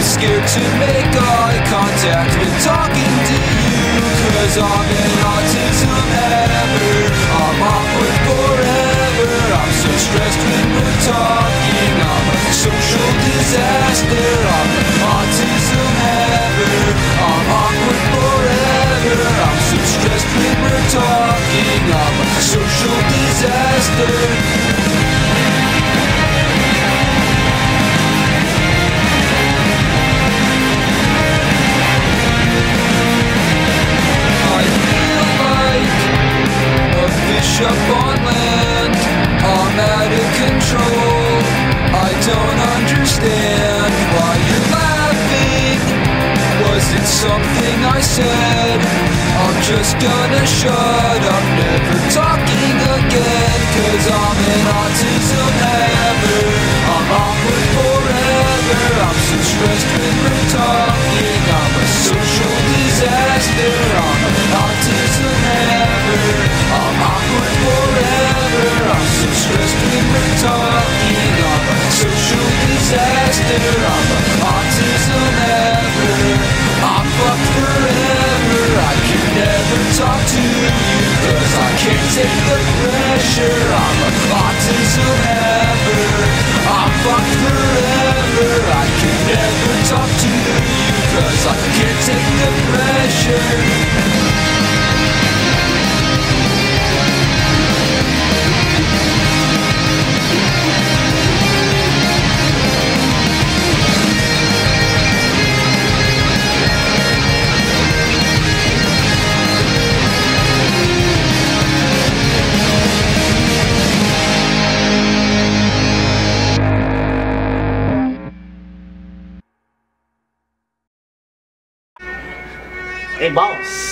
I'm scared to make eye contact when talking to you, cause I'm an autism haver. I'm awkward forever. I'm so stressed when we're talking. I'm a social disaster. I'm autism haver. I'm awkward forever. I'm so stressed when we're talking. I'm a social disaster. Something I said? I'm just gonna shut up, never talking again. Cause I'm an autism haver. I'm awkward forever. I'm so stressed when we're talking. I'm a social disaster. I'm an autism haver. I'm awkward forever. I'm so stressed when we're talking. I'm a social disaster. I'm take the pressure. I'm an autism haver. É bom.